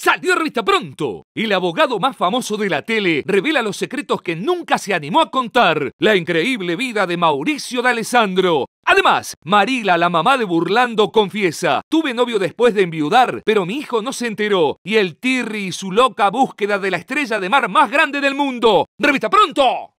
Salió revista pronto. El abogado más famoso de la tele revela los secretos que nunca se animó a contar. La increíble vida de Mauricio de Alessandro. Además, Marila, la mamá de Burlando, confiesa, tuve novio después de enviudar, pero mi hijo no se enteró. Y el Tirri y su loca búsqueda de la estrella de mar más grande del mundo. ¡Revista pronto!